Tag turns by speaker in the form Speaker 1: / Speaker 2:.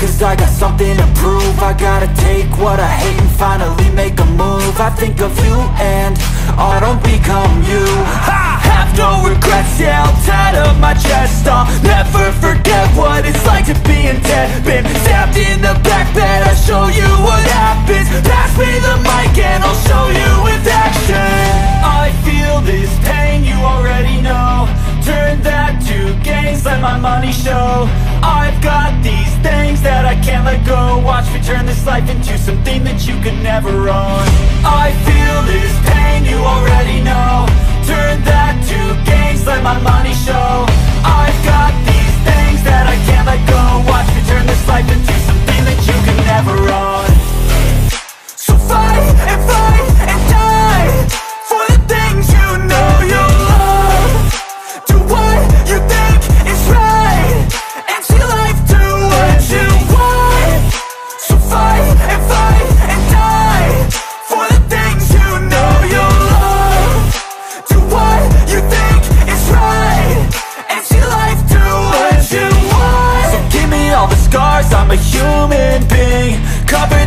Speaker 1: cause I got something to prove. I gotta take what I hate and finally make a move. I think of you and I don't become you. I have no regrets, yeah, I'll tattle my chest. I'll never forget what it's like to be in debt. Been stabbed in the back bed, I'll show you what happens. Pass me the mic and I'll show you with action. I feel this pain, you already know. Turn that to gains, let my money show. I've got these things that I can't let go. Watch me turn this life into something that you could never own